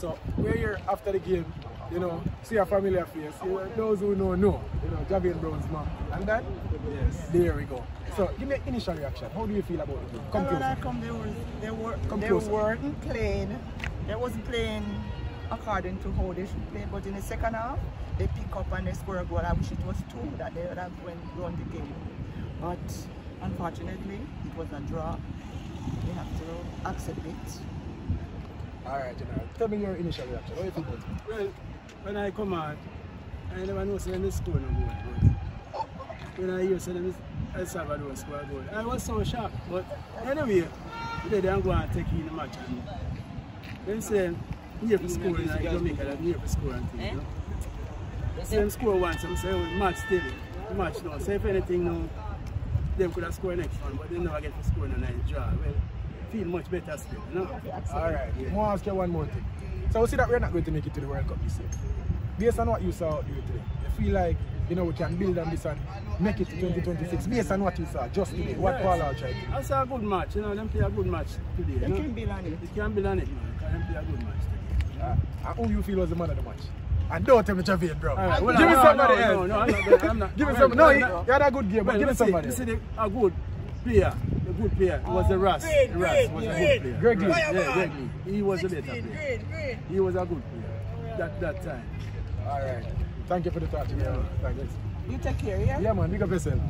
So we're here after the game, you know, see a familiar face. You know, those who know know. You know, Javain Brown's mom. And then Yes. there we go. So give me an initial reaction. How do you feel about the game? Come Well, I closer. come, they, was, they, were, Come they closer. weren't playing. They wasn't playing according to how they should play. But in the second half, they pick up and they score a goal. I wish it was two that they would have won, won the game. But unfortunately, it was a draw. We have to accept it. All right, General. Tell me your initial reaction. How do you feel about it? Well, when I come out, I never know say them score no goal. But when I hear say them El Salvador score a goal, I was so shocked. But anyway, they don't go and take in the match and then say here for score and I Jamaica that here for score and things. You know? Eh? Say them score once, I'm saying match still. The match now. So if anything now, them could have scored next one, but they never get to score in a nice draw. Well, feel much better still, you know? All right. Yeah. I want to ask you one more thing. So we see that we're not going to make it to the World Cup this year. Based on what you saw here today, you feel like you know we can build on this and make it to 2026 based on what you saw just today. What Yes. Paul tried to. I saw a good match, you know, them play a good match today. They You know? can build on it. It can be done it, man. Because them play a good match today. Uh, and who you feel was the man of the match? And don't tell me Javain, bro. All right, well, give me no, somebody no, else. No, no, I'm not, there, I'm not. give me well, some. No, well, he, he had a good game, but give me you see- somebody. You else. see, a good player, a good player was a oh, Ras. Great, The Ras great, was a good player. Greg Leigh. Yeah, man. Greg Leigh. He was a better player. great, great. He was a good player oh, that, that time. All right. Thank you for the talk. Yeah. Thanks. You take care, yeah? Yeah, man. Big up yourself.